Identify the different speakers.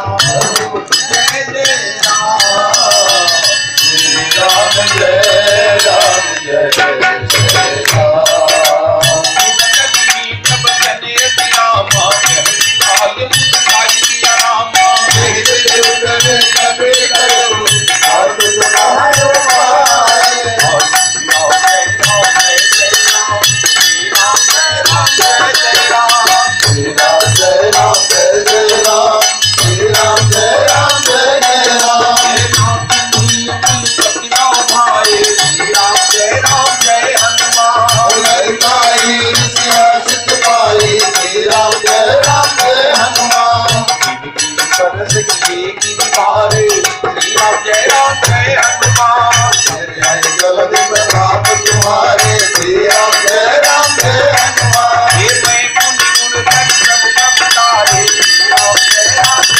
Speaker 1: Música Yeah.